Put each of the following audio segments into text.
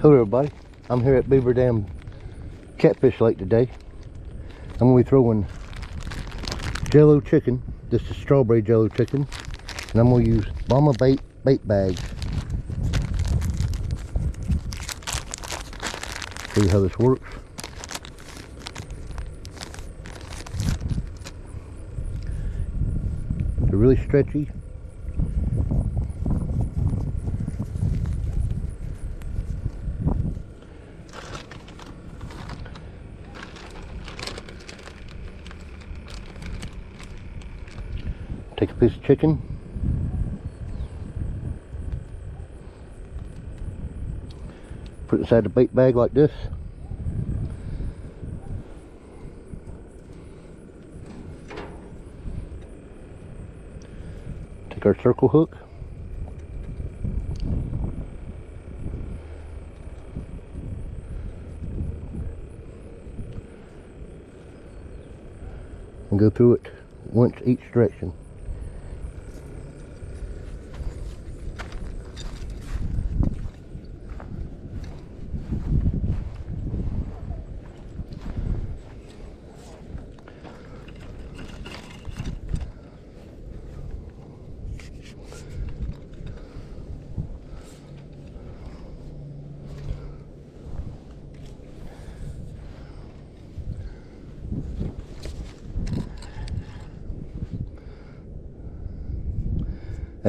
Hello everybody, I'm here at Beaver Dam Catfish Lake today. I'm going to be throwing jello chicken. This is strawberry jello chicken. And I'm going to use Mama Bait bait bags. See how this works. They're really stretchy. Take a piece of chicken. Put it inside the bait bag like this. Take our circle hook. And go through it once each direction.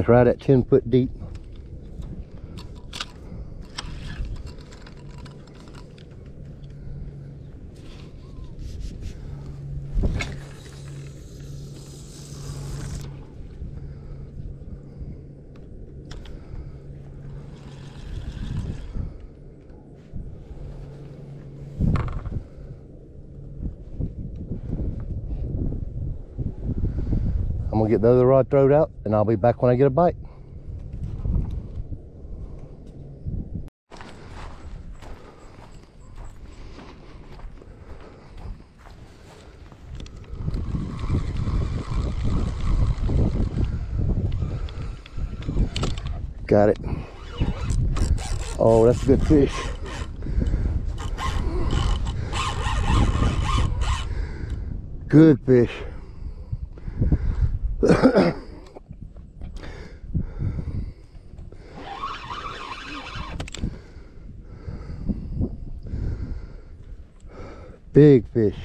That's right at 10 foot deep. I'm gonna get the other rod thrown out and I'll be back when I get a bite. Got it. Oh, that's a good fish. Good fish. Big fish.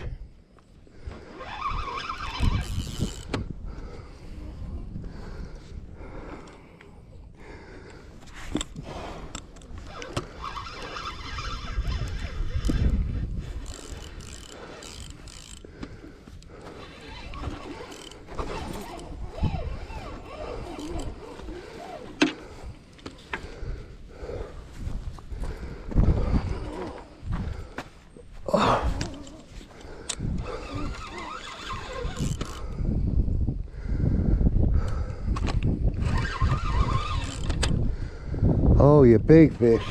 Oh, you big fish.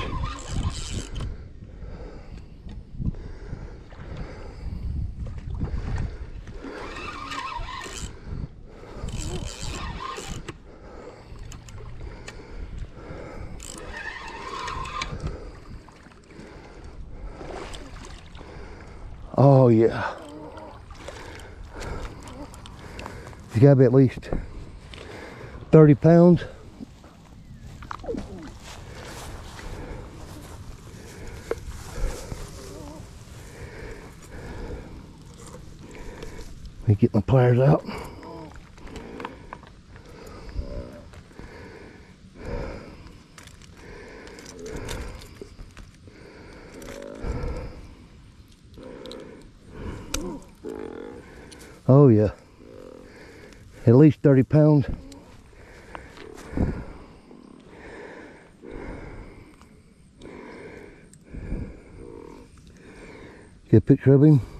Oh yeah. You gotta be at least 30 pounds. Let me get my pliers out. Oh yeah. At least 30 pounds. Get a picture of him.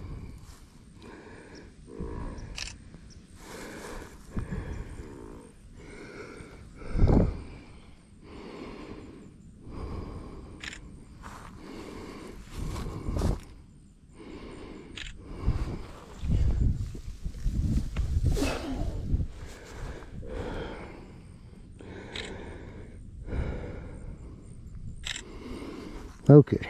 Okay.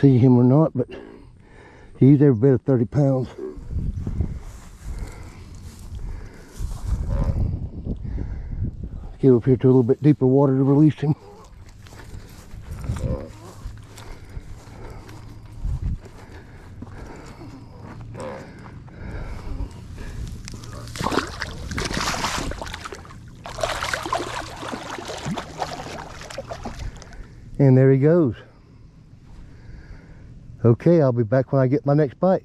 See him or not, but he's every bit of 30 pounds. Get up here to a little bit deeper water to release him. And there he goes. Okay, I'll be back when I get my next bite.